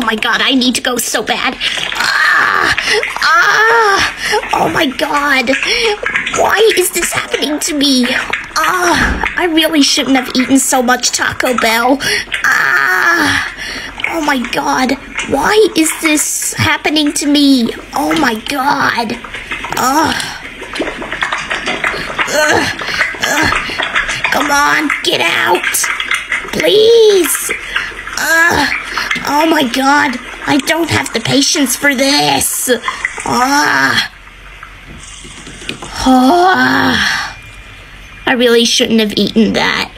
Oh my god, I need to go so bad. Ah, ah, oh my god. Why is this happening to me? Ah, I really shouldn't have eaten so much Taco Bell. Ah, oh my god. Why is this happening to me? Oh my god. Ah. Ugh, ugh. Come on, get out. Please. Oh my god. I don't have the patience for this. Ah. Ah. I really shouldn't have eaten that.